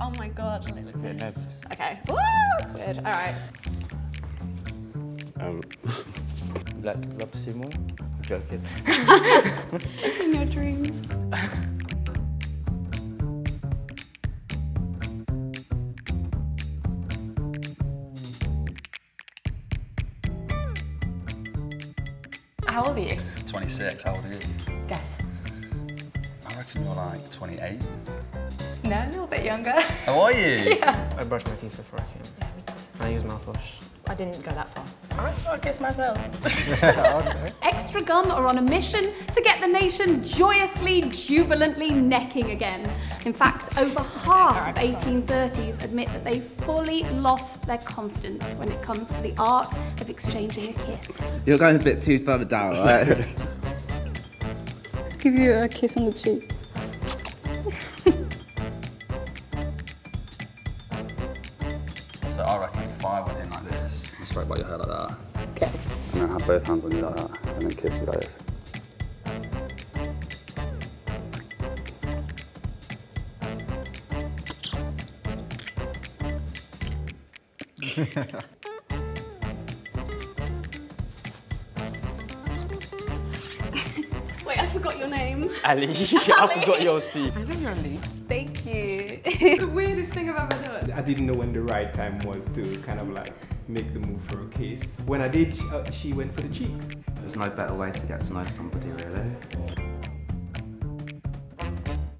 Oh my god, look at this. nervous. Okay. Woo, that's weird. All right. Um, like, love to see more? I'm joking. In your dreams. How old are you? 26, how old are you? Guess. I reckon you're like 28. No, a little bit younger. How are you? I brush my teeth before I came. Yeah, me too. I use mouthwash. I didn't go that far. I, I kiss myself. Extra Gum are on a mission to get the nation joyously, jubilantly necking again. In fact, over half of 1830s admit that they fully lost their confidence when it comes to the art of exchanging a kiss. You're going a bit too further down, right? Give you a kiss on the cheek. So I reckon if I went in like this, and straight by your hair like that. Okay. And then have both hands on you like that, and then kiss you like this. Wait, I forgot your name. Ali, I forgot yours too. I know your lips. Thank you. the weirdest thing I've ever done. I didn't know when the right time was to kind of like make the move for a kiss. When I did, she, uh, she went for the cheeks. There's no better way to get to know somebody, really.